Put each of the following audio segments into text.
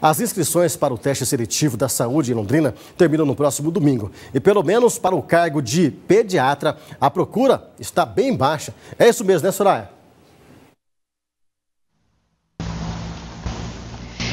As inscrições para o teste seletivo da saúde em Londrina terminam no próximo domingo. E pelo menos para o cargo de pediatra, a procura está bem baixa. É isso mesmo, né, Soraya?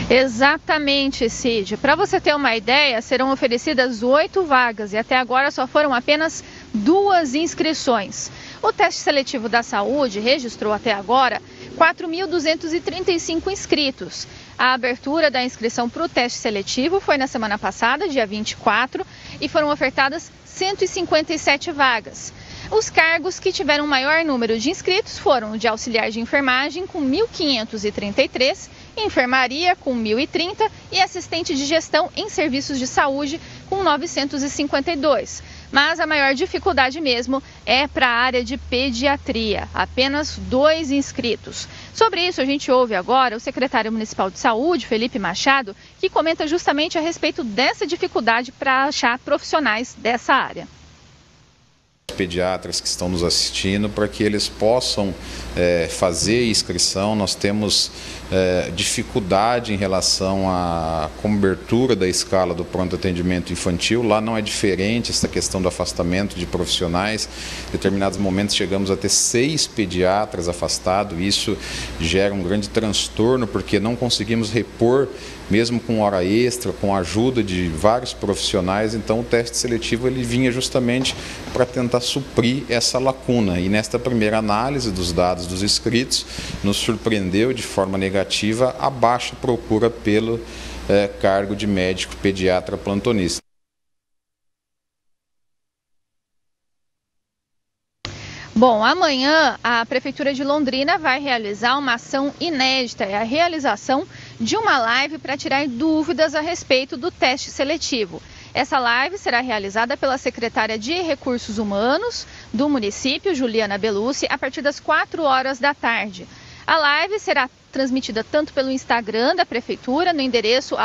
Exatamente, Cid. Para você ter uma ideia, serão oferecidas oito vagas e até agora só foram apenas duas inscrições. O teste seletivo da saúde registrou até agora 4.235 inscritos. A abertura da inscrição para o teste seletivo foi na semana passada, dia 24, e foram ofertadas 157 vagas. Os cargos que tiveram maior número de inscritos foram o de auxiliar de enfermagem, com 1.533, enfermaria, com 1.030 e assistente de gestão em serviços de saúde, com 952. Mas a maior dificuldade mesmo é para a área de pediatria, apenas dois inscritos. Sobre isso, a gente ouve agora o secretário municipal de saúde, Felipe Machado, que comenta justamente a respeito dessa dificuldade para achar profissionais dessa área pediatras que estão nos assistindo para que eles possam é, fazer inscrição. Nós temos é, dificuldade em relação à cobertura da escala do pronto atendimento infantil. Lá não é diferente essa questão do afastamento de profissionais. Em determinados momentos chegamos a ter seis pediatras afastados. Isso gera um grande transtorno porque não conseguimos repor mesmo com hora extra, com a ajuda de vários profissionais, então o teste seletivo ele vinha justamente para tentar suprir essa lacuna. E nesta primeira análise dos dados dos inscritos, nos surpreendeu de forma negativa a baixa procura pelo é, cargo de médico pediatra plantonista. Bom, amanhã a Prefeitura de Londrina vai realizar uma ação inédita, é a realização de uma live para tirar dúvidas a respeito do teste seletivo. Essa live será realizada pela secretária de Recursos Humanos do município, Juliana Belucci, a partir das 4 horas da tarde. A live será transmitida tanto pelo Instagram da Prefeitura, no endereço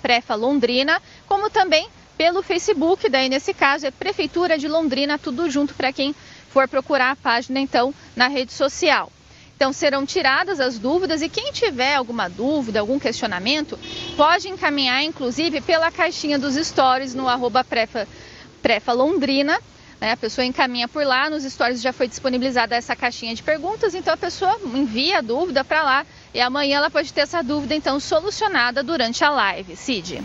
prefalondrina, como também pelo Facebook, daí nesse caso é Prefeitura de Londrina, tudo junto para quem for procurar a página então na rede social. Então serão tiradas as dúvidas e quem tiver alguma dúvida, algum questionamento, pode encaminhar inclusive pela caixinha dos stories no arroba prefa, prefa Londrina. Né? A pessoa encaminha por lá, nos stories já foi disponibilizada essa caixinha de perguntas, então a pessoa envia a dúvida para lá e amanhã ela pode ter essa dúvida então solucionada durante a live. Cid.